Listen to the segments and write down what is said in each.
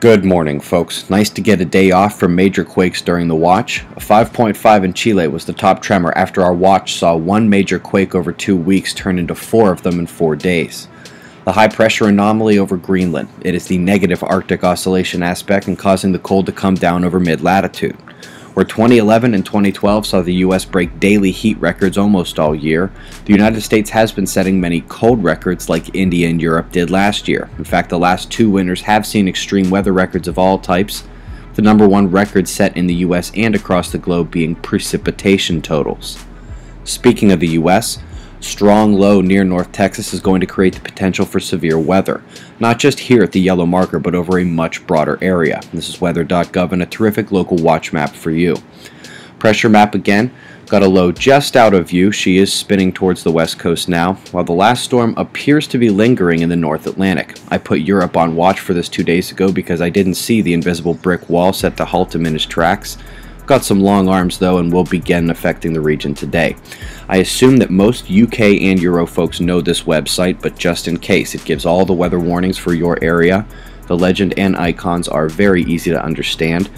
Good morning, folks. Nice to get a day off from major quakes during the watch. A 5.5 in Chile was the top tremor after our watch saw one major quake over two weeks turn into four of them in four days. The high pressure anomaly over Greenland. It is the negative Arctic oscillation aspect and causing the cold to come down over mid latitude. Where 2011 and 2012 saw the US break daily heat records almost all year, the United States has been setting many cold records like India and Europe did last year. In fact, the last two winters have seen extreme weather records of all types, the number one record set in the US and across the globe being precipitation totals. Speaking of the US, strong low near North Texas is going to create the potential for severe weather, not just here at the yellow marker, but over a much broader area. This is weather.gov and a terrific local watch map for you. Pressure map again, got a low just out of view. She is spinning towards the west coast now, while the last storm appears to be lingering in the North Atlantic. I put Europe on watch for this two days ago because I didn't see the invisible brick wall set to halt him in his tracks. Got some long arms though and will begin affecting the region today. I assume that most UK and Euro folks know this website, but just in case, it gives all the weather warnings for your area. The legend and icons are very easy to understand.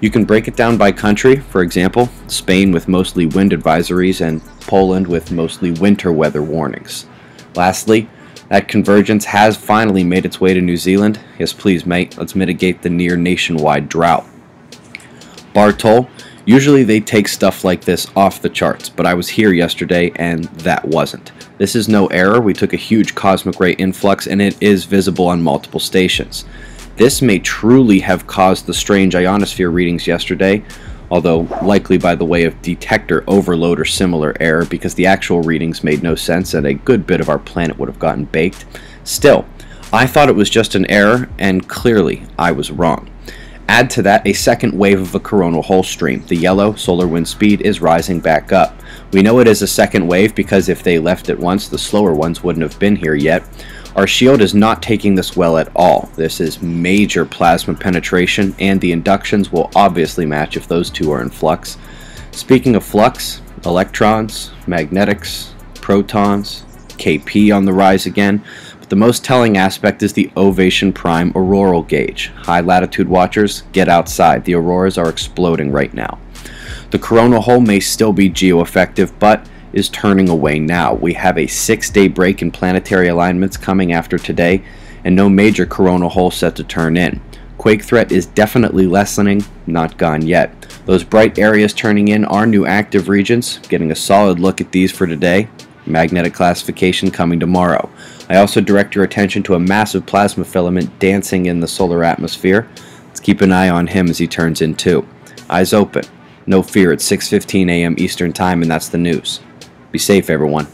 You can break it down by country, for example, Spain with mostly wind advisories and Poland with mostly winter weather warnings. Lastly, that convergence has finally made its way to New Zealand. Yes, please, mate, let's mitigate the near nationwide drought. Bartol Usually they take stuff like this off the charts, but I was here yesterday and that wasn't. This is no error, we took a huge cosmic ray influx and it is visible on multiple stations. This may truly have caused the strange ionosphere readings yesterday, although likely by the way of detector overload or similar error because the actual readings made no sense and a good bit of our planet would have gotten baked. Still, I thought it was just an error and clearly I was wrong. Add to that a second wave of a coronal hole stream. The yellow solar wind speed is rising back up. We know it is a second wave because if they left at once, the slower ones wouldn't have been here yet. Our shield is not taking this well at all. This is major plasma penetration, and the inductions will obviously match if those two are in flux. Speaking of flux, electrons, magnetics, protons, KP on the rise again. But the most telling aspect is the Ovation Prime auroral gauge. High latitude watchers, get outside. The auroras are exploding right now. The coronal hole may still be geo-effective, but is turning away now. We have a six-day break in planetary alignments coming after today, and no major coronal hole set to turn in. Quake threat is definitely lessening, not gone yet. Those bright areas turning in are new active regions. Getting a solid look at these for today. Magnetic classification coming tomorrow. I also direct your attention to a massive plasma filament dancing in the solar atmosphere. Let's keep an eye on him as he turns in too. Eyes open. No fear, it's 6.15 a.m. Eastern Time and that's the news. Be safe, everyone.